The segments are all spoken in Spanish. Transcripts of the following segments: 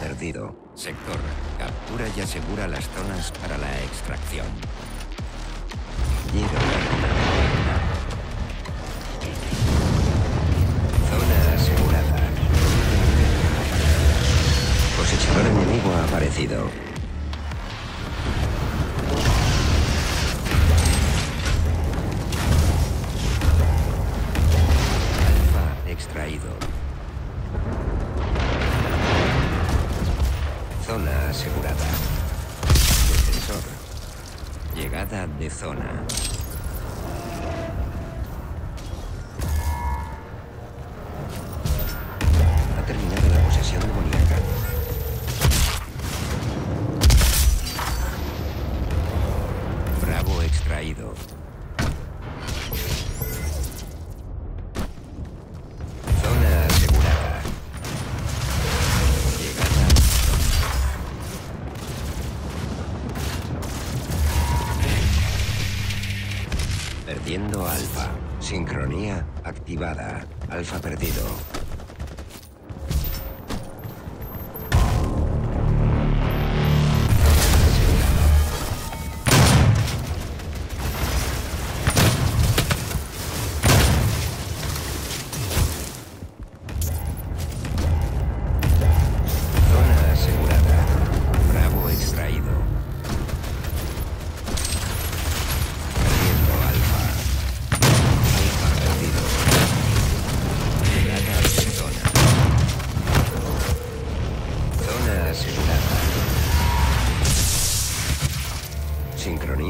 perdido. Sector. Captura y asegura las zonas para la extracción. Giro. Zona asegurada. Cosechador enemigo ha aparecido. Asegurada. Defensor. Llegada de zona. Alfa. Sincronía activada. Alfa perdido.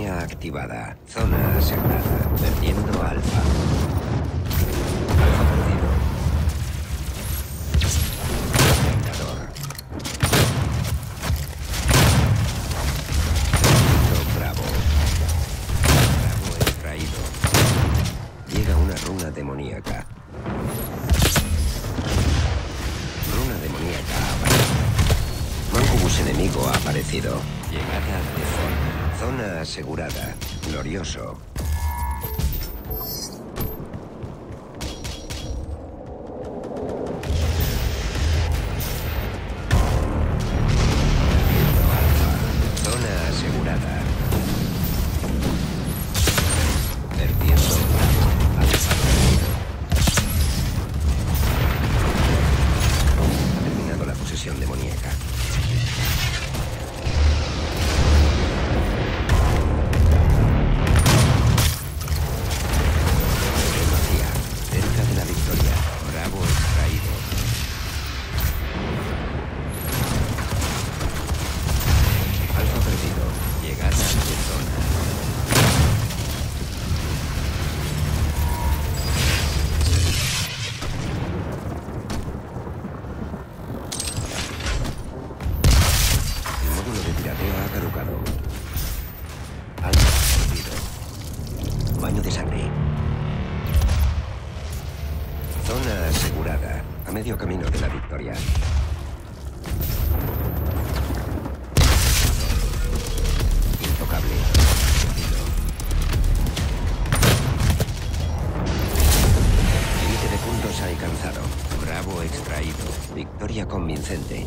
Sincronía activada. Zona asegurada. Perdiendo alfa. Alfa perdido. Vengador. Bravo. Bravo extraído. Llega una runa demoníaca. Runa demoníaca. Mancubus enemigo ha aparecido. Llegada zona. Asegurada. Glorioso. Pirateo ha caducado. Alfa perdido. Baño de sangre. Zona asegurada. A medio camino de la victoria. Intocable. Límite de puntos alcanzado. Bravo extraído. Victoria convincente.